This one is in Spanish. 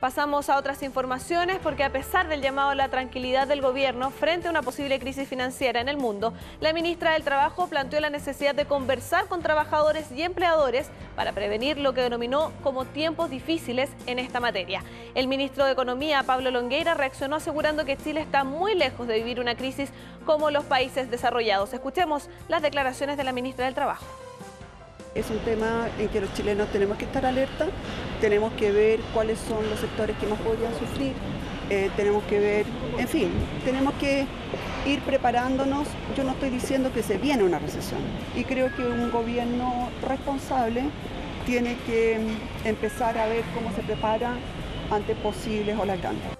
Pasamos a otras informaciones porque a pesar del llamado a la tranquilidad del gobierno frente a una posible crisis financiera en el mundo, la ministra del Trabajo planteó la necesidad de conversar con trabajadores y empleadores para prevenir lo que denominó como tiempos difíciles en esta materia. El ministro de Economía, Pablo Longueira, reaccionó asegurando que Chile está muy lejos de vivir una crisis como los países desarrollados. Escuchemos las declaraciones de la ministra del Trabajo. Es un tema en que los chilenos tenemos que estar alerta, tenemos que ver cuáles son los sectores que más podrían sufrir, eh, tenemos que ver, en fin, tenemos que ir preparándonos. Yo no estoy diciendo que se viene una recesión y creo que un gobierno responsable tiene que empezar a ver cómo se prepara ante posibles olas grandes.